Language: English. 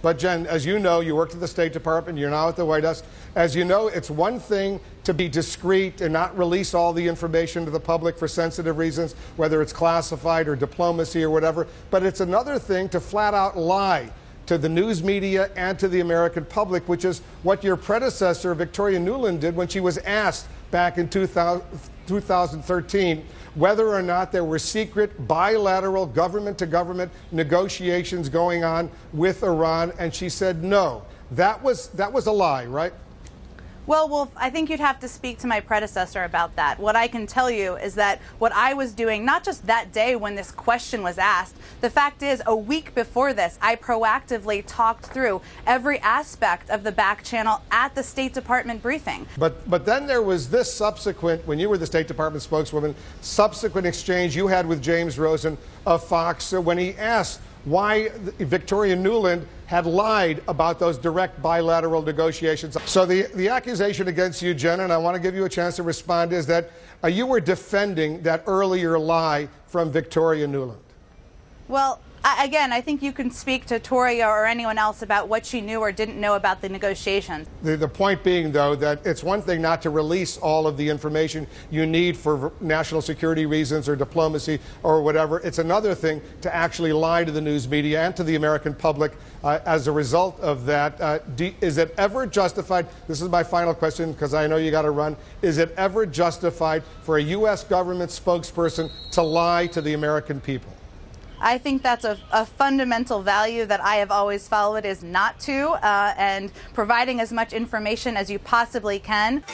But Jen, as you know, you worked at the State Department, you're now at the White House. As you know, it's one thing to be discreet and not release all the information to the public for sensitive reasons, whether it's classified or diplomacy or whatever, but it's another thing to flat out lie to the news media and to the American public, which is what your predecessor, Victoria Nuland, did when she was asked back in 2000, 2013 whether or not there were secret bilateral government to government negotiations going on with Iran, and she said no. That was, that was a lie, right? Well, Wolf, I think you'd have to speak to my predecessor about that. What I can tell you is that what I was doing, not just that day when this question was asked, the fact is, a week before this, I proactively talked through every aspect of the back channel at the State Department briefing. But, but then there was this subsequent, when you were the State Department spokeswoman, subsequent exchange you had with James Rosen of Fox when he asked why Victoria Nuland had lied about those direct bilateral negotiations. So the, the accusation against you, Jen, and I want to give you a chance to respond, is that uh, you were defending that earlier lie from Victoria Nuland. Well, again, I think you can speak to Toria or anyone else about what she knew or didn't know about the negotiations. The, the, point being, though, that it's one thing not to release all of the information you need for national security reasons or diplomacy or whatever. It's another thing to actually lie to the news media and to the American public uh, as a result of that. Uh, do, is it ever justified? This is my final question because I know you got to run. Is it ever justified for a U.S. government spokesperson to lie to the American people? I think that's a, a, fundamental value that I have always followed is not to, uh, and providing as much information as you possibly can.